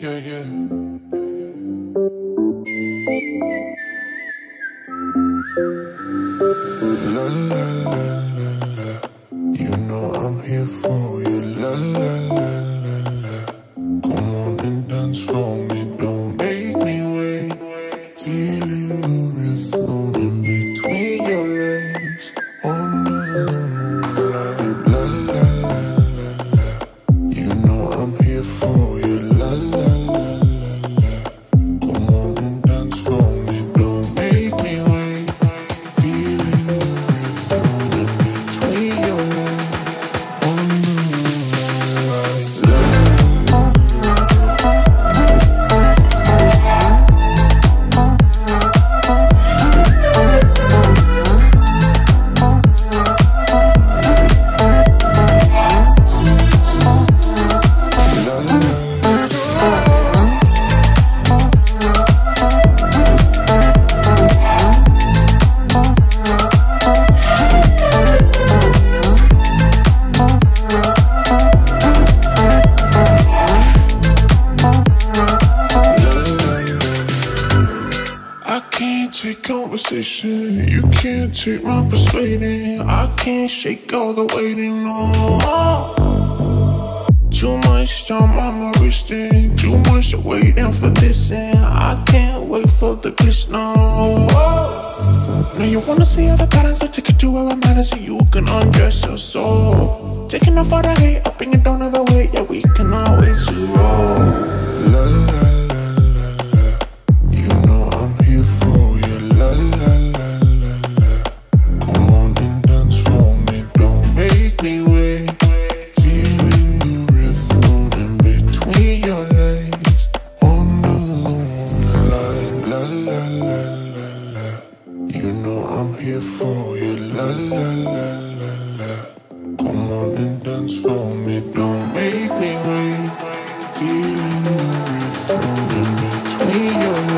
Yeah, yeah. La la la la la. You know I'm here for you. La la la for you. Take conversation. You can't take my persuading. I can't shake all the waiting. No. Too much time I'm wasting. Too much waiting for this, and I can't wait for the glitch. No. Now you wanna see other patterns? I take you to where I'm at, so you can undress your soul. Taking off all the hate, up and you don't ever You know I'm here for you. La la la la la. Come on and dance for me. Don't make me wait. Feeling the rhythm in between your